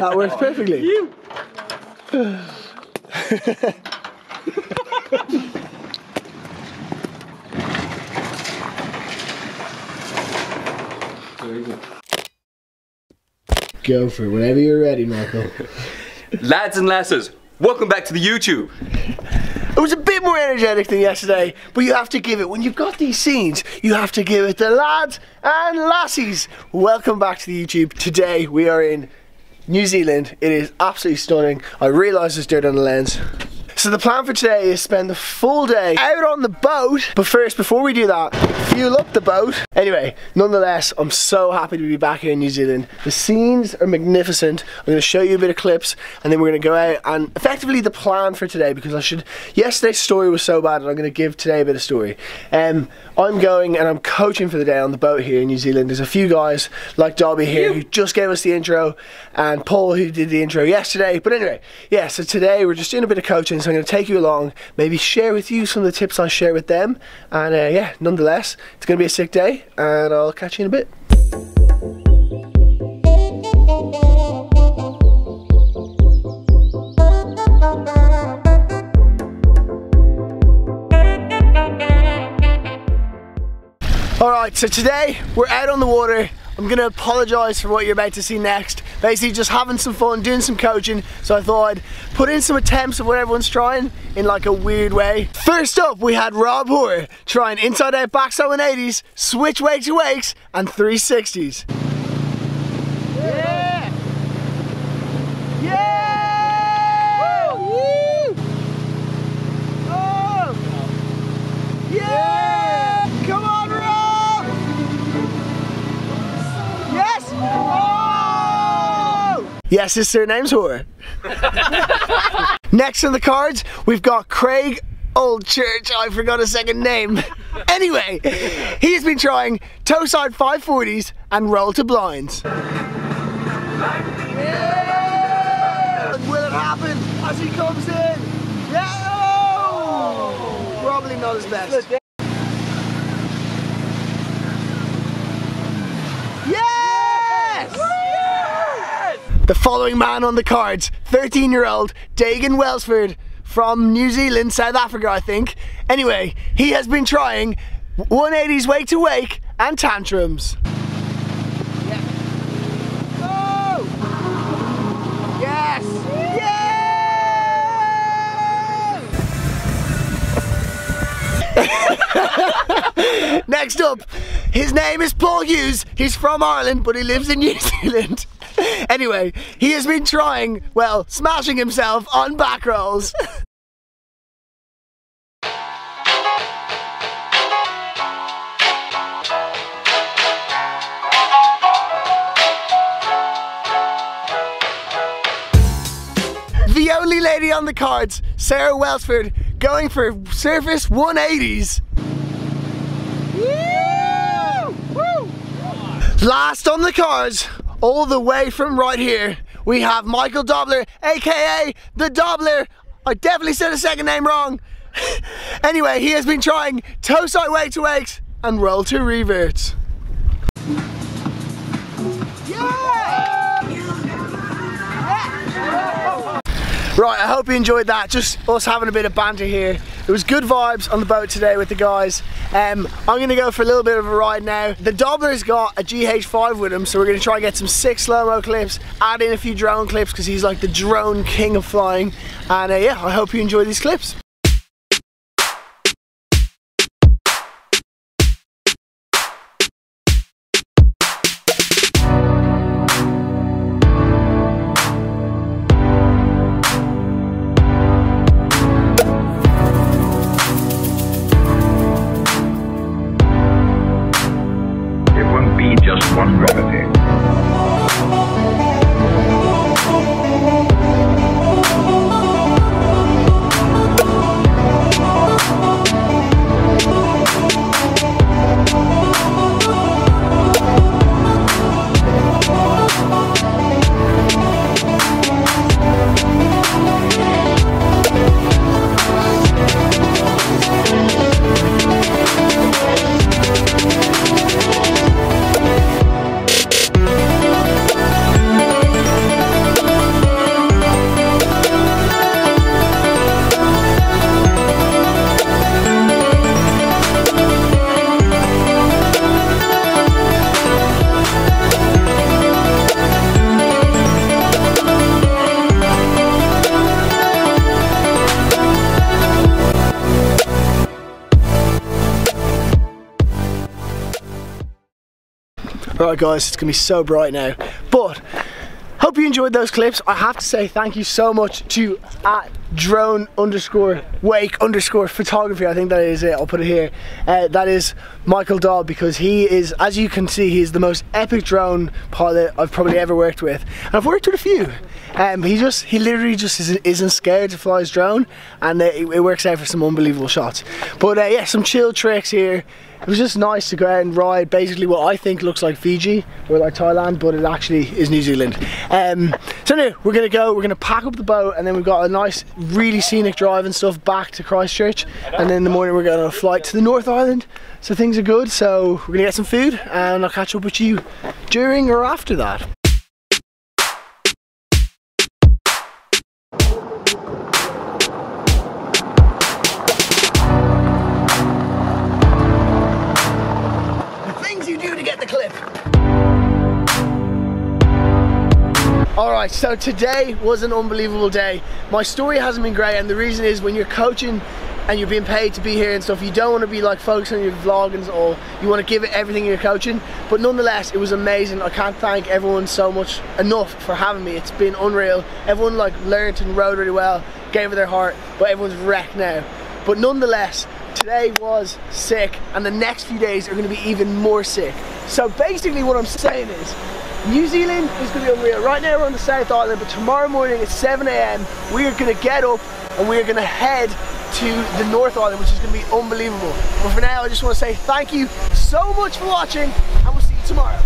That works perfectly. You. Go for it whenever you're ready, Michael. Lads and lasses, welcome back to the YouTube. It was a bit more energetic than yesterday, but you have to give it, when you've got these scenes, you have to give it the lads and lassies. Welcome back to the YouTube. Today we are in New Zealand. It is absolutely stunning. I realise there's dirt on the lens. So the plan for today is spend the full day out on the boat. But first, before we do that, fuel up the boat. Anyway, nonetheless, I'm so happy to be back here in New Zealand. The scenes are magnificent. I'm going to show you a bit of clips and then we're going to go out and effectively the plan for today because I should, yesterday's story was so bad and I'm going to give today a bit of story. Um, I'm going and I'm coaching for the day on the boat here in New Zealand. There's a few guys like Dobby here who just gave us the intro and Paul who did the intro yesterday. But anyway, yeah, so today we're just doing a bit of coaching. So I'm going to take you along, maybe share with you some of the tips I share with them. And uh, yeah, nonetheless, it's going to be a sick day and I'll catch you in a bit. Alright, so today we're out on the water. I'm gonna apologise for what you're about to see next. Basically just having some fun, doing some coaching. So I thought I'd put in some attempts of what everyone's trying in like a weird way. First up, we had Rob Hoare trying inside out backside 180s, switch wake to wakes, and 360s. Yes, his surname's Hoare. Next on the cards, we've got Craig Old Church. I forgot his second name. Anyway, he's been trying toe side 540s and roll to blinds. Yeah! Will it happen as he comes in? Yeah! Oh! Probably not his best. Yes! The following man on the cards, 13 year old Dagan Welsford from New Zealand, South Africa, I think. Anyway, he has been trying 180s wake to wake and tantrums. Yes! Yeah! Next up, his name is Paul Hughes. He's from Ireland, but he lives in New Zealand. Anyway, he has been trying, well, smashing himself on back rolls. the only lady on the cards, Sarah Welsford, going for surface 180s. Last on the cards, all the way from right here, we have Michael Dobler, aka the Dobler. I definitely said his second name wrong. anyway, he has been trying toe side wake to wakes and roll to reverts. Right, I hope you enjoyed that. Just us having a bit of banter here. It was good vibes on the boat today with the guys. Um, I'm gonna go for a little bit of a ride now. The Dobler's got a GH5 with him, so we're gonna try and get some sick slow-mo clips, add in a few drone clips because he's like the drone king of flying. And uh, yeah, I hope you enjoy these clips. Alright guys, it's gonna be so bright now. But hope you enjoyed those clips. I have to say thank you so much to at drone underscore wake underscore photography. I think that is it. I'll put it here. Uh, that is Michael Dobb because he is, as you can see, he's the most epic drone pilot I've probably ever worked with. And I've worked with a few. Um, he just, he literally just isn't, isn't scared to fly his drone and uh, it, it, works out for some unbelievable shots. But uh, yeah, some chill tricks here it was just nice to go out and ride basically what I think looks like Fiji or like Thailand but it actually is New Zealand um, so anyway we're gonna go we're gonna pack up the boat and then we've got a nice really scenic drive and stuff back to Christchurch. And then in the morning we're going on a flight to the North Island. So things are good. So we're gonna get some food and I'll catch up with you during or after that Alright, so today was an unbelievable day. My story hasn't been great and the reason is when you're coaching and you're being paid to be here and stuff, you don't want to be like focusing on your vlog and all. You want to give it everything you're coaching. But nonetheless, it was amazing. I can't thank everyone so much enough for having me. It's been unreal. Everyone like learned and rode really well, gave it their heart, but everyone's wrecked now. But nonetheless, today was sick and the next few days are going to be even more sick. So basically what I'm saying is, New Zealand is going to be unreal. Right now we're on the South Island, but tomorrow morning at 7 a.m. we are going to get up and we are going to head to the North Island, which is going to be unbelievable. But for now, I just want to say thank you so much for watching, and we'll see you tomorrow.